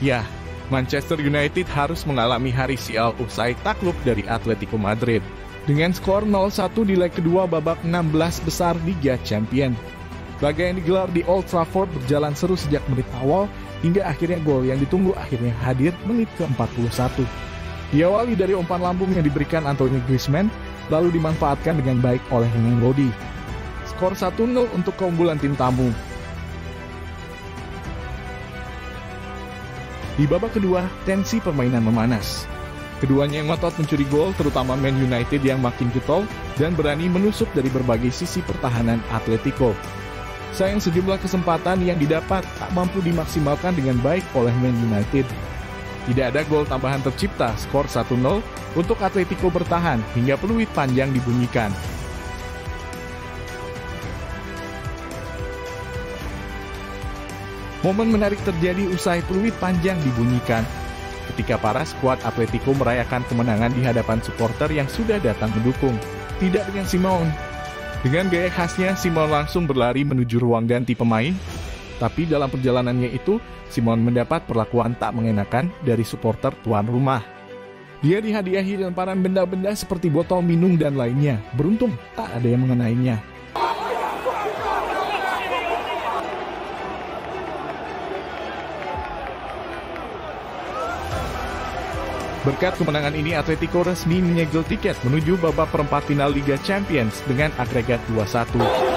Ya, Manchester United harus mengalami hari sial usai takluk dari Atletico Madrid. Dengan skor 0-1 di leg kedua babak 16 besar Liga Champions. Laga yang digelar di Old Trafford berjalan seru sejak menit awal hingga akhirnya gol yang ditunggu akhirnya hadir menit ke-41. Diawali dari umpan lambung yang diberikan Anthony Griezmann, lalu dimanfaatkan dengan baik oleh Rodi. Skor 1-0 untuk keunggulan tim tamu. Di babak kedua, tensi permainan memanas. Keduanya yang ngotot mencuri gol, terutama Man United yang makin getol dan berani menusuk dari berbagai sisi pertahanan Atletico. Sayang sejumlah kesempatan yang didapat tak mampu dimaksimalkan dengan baik oleh Man United. Tidak ada gol tambahan tercipta, skor 1-0 untuk Atletico bertahan hingga peluit panjang dibunyikan. Momen menarik terjadi usai peluit panjang dibunyikan. Ketika para skuad Atletico merayakan kemenangan di hadapan supporter yang sudah datang mendukung. Tidak dengan Simon. Dengan gaya khasnya, Simon langsung berlari menuju ruang ganti pemain. Tapi dalam perjalanannya itu, Simon mendapat perlakuan tak mengenakan dari supporter tuan rumah. Dia dihadiahi lemparan benda-benda seperti botol minum dan lainnya. Beruntung, tak ada yang mengenainya. Berkat kemenangan ini, Atletico resmi menyegel tiket menuju babak perempat final Liga Champions dengan agregat 2-1.